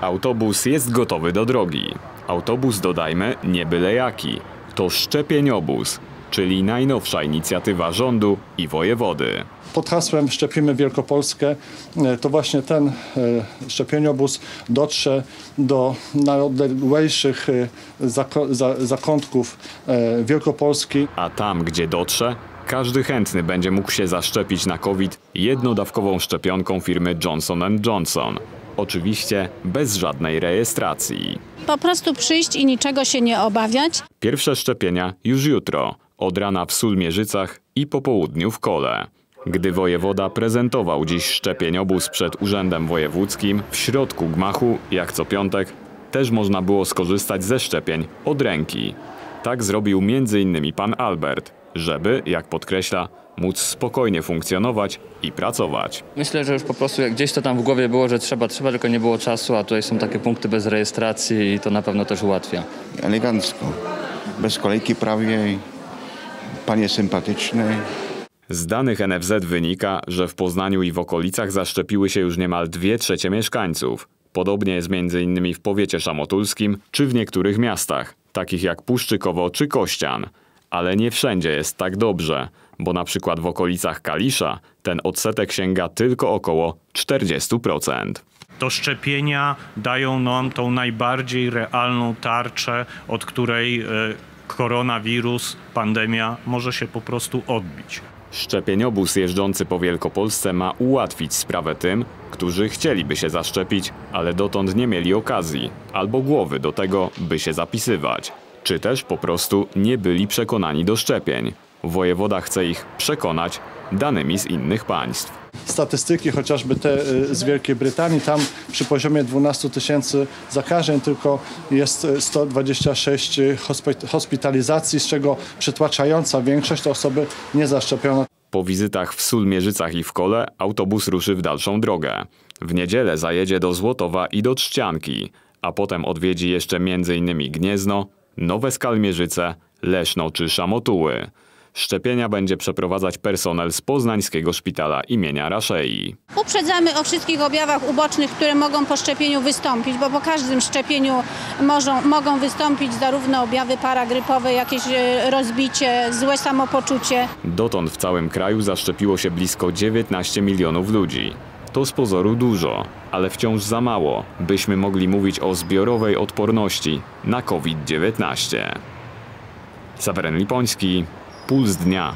Autobus jest gotowy do drogi. Autobus, dodajmy, nie byle jaki. To szczepieniobus, czyli najnowsza inicjatywa rządu i wojewody. Pod hasłem Szczepimy Wielkopolskę e, to właśnie ten e, szczepieniobus dotrze do najodległejszych e, zakątków Wielkopolski. A tam, gdzie dotrze, każdy chętny będzie mógł się zaszczepić na COVID jednodawkową szczepionką firmy Johnson Johnson. Oczywiście bez żadnej rejestracji. Po prostu przyjść i niczego się nie obawiać. Pierwsze szczepienia już jutro, od rana w Sulmierzycach i po południu w Kole. Gdy wojewoda prezentował dziś szczepieniobóz przed Urzędem Wojewódzkim, w środku gmachu, jak co piątek, też można było skorzystać ze szczepień od ręki. Tak zrobił m.in. pan Albert, żeby, jak podkreśla, móc spokojnie funkcjonować i pracować. Myślę, że już po prostu jak gdzieś to tam w głowie było, że trzeba, trzeba, tylko nie było czasu, a tutaj są takie punkty bez rejestracji i to na pewno też ułatwia. elegancko. Bez kolejki prawie. i Panie sympatyczne. Z danych NFZ wynika, że w Poznaniu i w okolicach zaszczepiły się już niemal 2 trzecie mieszkańców. Podobnie jest m.in. w powiecie szamotulskim czy w niektórych miastach, takich jak Puszczykowo czy Kościan. Ale nie wszędzie jest tak dobrze, bo na przykład w okolicach Kalisza ten odsetek sięga tylko około 40%. To szczepienia dają nam tą najbardziej realną tarczę, od której e, koronawirus, pandemia może się po prostu odbić. Szczepieniobus jeżdżący po Wielkopolsce ma ułatwić sprawę tym, którzy chcieliby się zaszczepić, ale dotąd nie mieli okazji albo głowy do tego, by się zapisywać, czy też po prostu nie byli przekonani do szczepień. Wojewoda chce ich przekonać danymi z innych państw. Statystyki chociażby te y, z Wielkiej Brytanii, tam przy poziomie 12 tysięcy zakażeń tylko jest y, 126 hospi- hospitalizacji, z czego przytłaczająca większość to osoby niezaszczepione. Po wizytach w Sulmierzycach i w Kole autobus ruszy w dalszą drogę. W niedzielę zajedzie do Złotowa i do Trzcianki, a potem odwiedzi jeszcze m.in. Gniezno, Nowe Skalmierzyce, Leszno czy Szamotuły. Szczepienia będzie przeprowadzać personel z poznańskiego szpitala imienia Raszei. Uprzedzamy o wszystkich objawach ubocznych, które mogą po szczepieniu wystąpić, bo po każdym szczepieniu możą, mogą wystąpić zarówno objawy paragrypowe, jakieś e, rozbicie, złe samopoczucie. Dotąd w całym kraju zaszczepiło się blisko 19 milionów ludzi. To z pozoru dużo, ale wciąż za mało, byśmy mogli mówić o zbiorowej odporności na COVID-19. Sawery Lipoński, Puls Dnia.